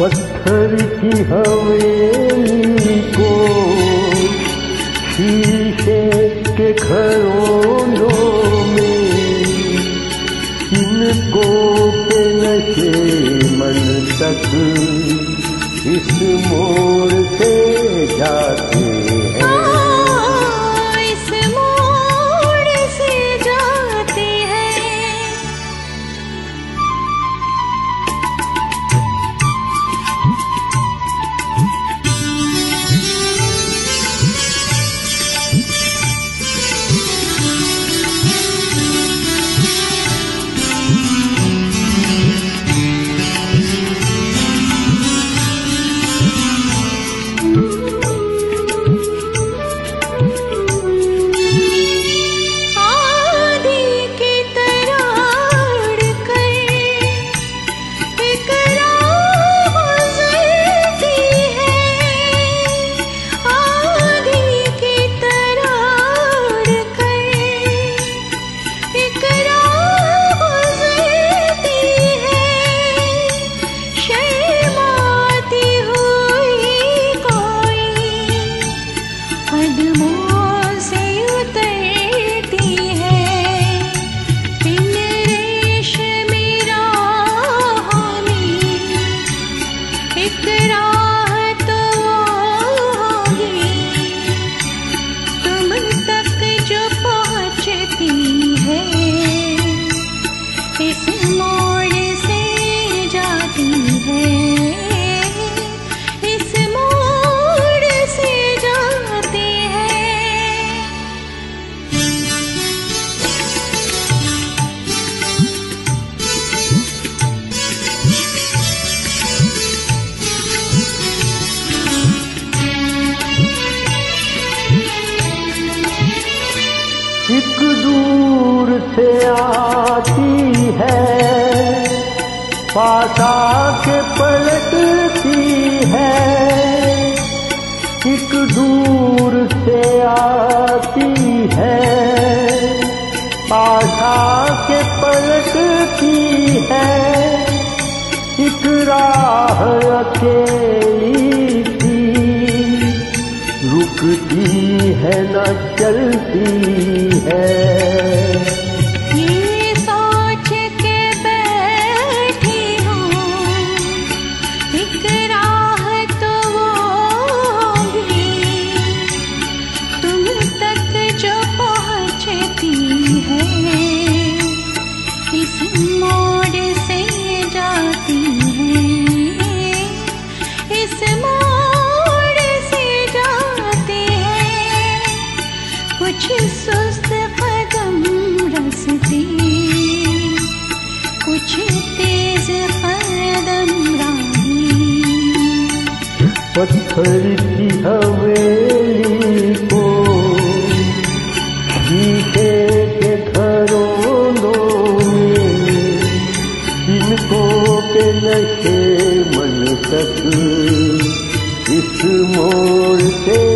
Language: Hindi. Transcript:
पत्थर की हवेली को, शीशे के खरोनों में, इनको पे नशे मन तक इस मोड़ से जाते। आती है। पासा के पलटती है। एक दूर से आती है। पासा के पलटती है। एक राह अकेली रुकती है, न चलती है। पत्थर की हवेली को जीते के घरों में, इनको के नशे मन तक, इस मोड़ से